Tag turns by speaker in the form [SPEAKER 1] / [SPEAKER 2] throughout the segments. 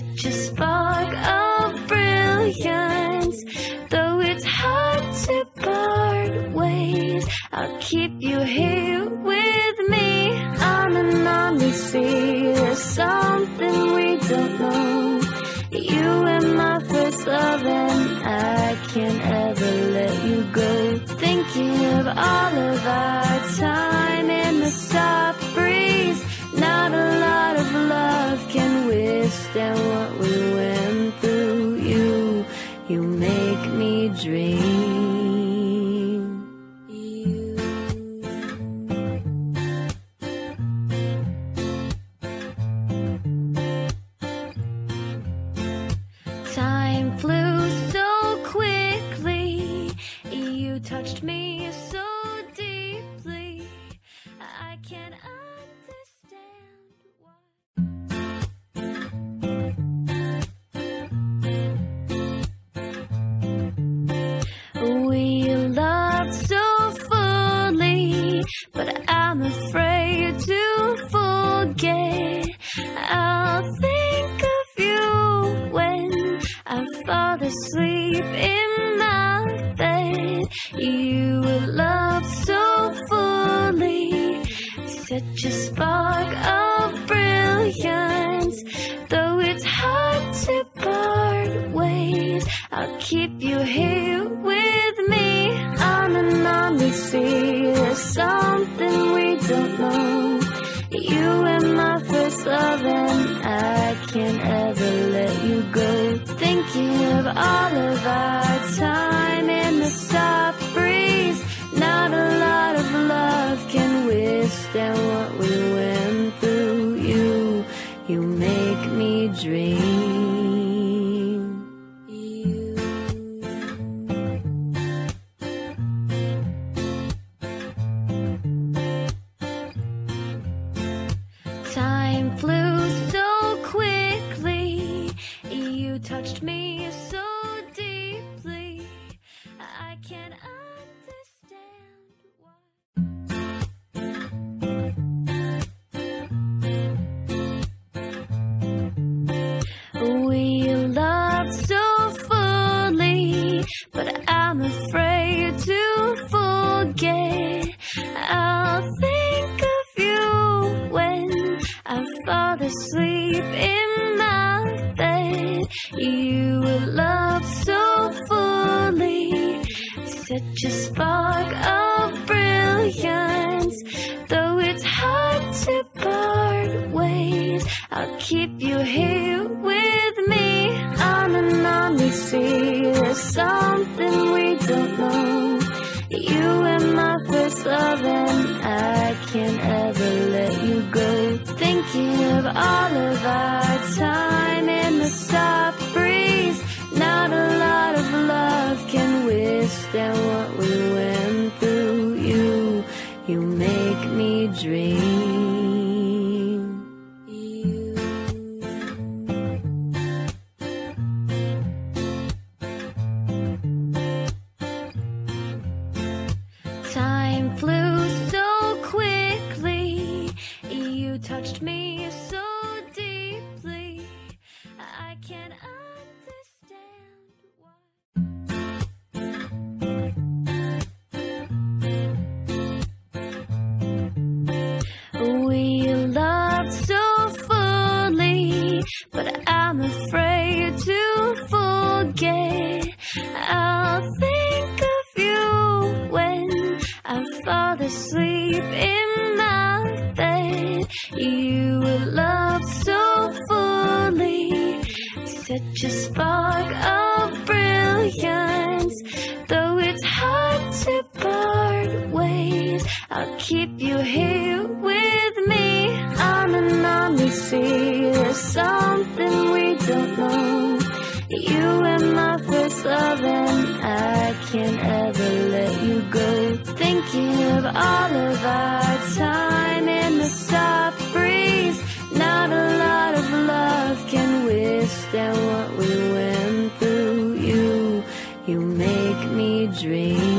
[SPEAKER 1] such a spark of brilliance. Though it's hard to part ways, I'll keep you here with me. On and on we see there's something we don't know. You and my first love, and I can't ever let you go. Thinking of all of our time can withstand what we went through. You, you make me dream. Time flew so quickly. You touched me such a spark of brilliance. Though it's hard to part ways, I'll keep you here with me. On and on see there's something we don't know. You and my first love, and I can't ever let you go. Thinking of all of our time spark of brilliance. Though it's hard to part ways, I'll keep you here with me. On and on we see there's something we don't know. You and my first love, and I can't ever let you go. Thinking of all of our Time flew so quickly. You touched me so asleep in my bed. You were loved so fully, such a spark of brilliance. Though it's hard to part ways, I'll keep you here with me. On and on we see there's something we don't know. You and my loving I can't ever let you go. Thinking of all of our time in the soft breeze. Not a lot of love can withstand what we went through. You, you make me dream.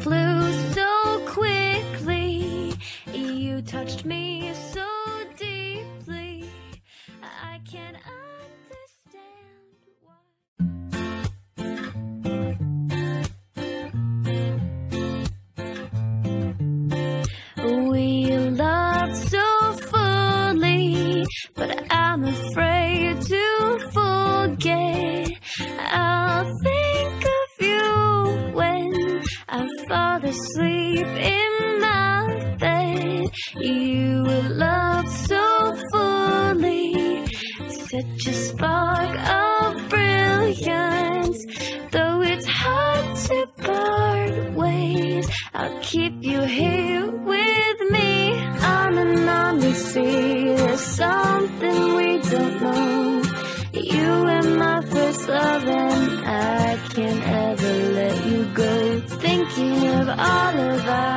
[SPEAKER 1] Flew fall asleep in my bed. You were loved so fully, such a spark of brilliance. Though it's hard to part ways, I'll keep you here with me. On and on we see there's something we don't know. You were my first love. all of us.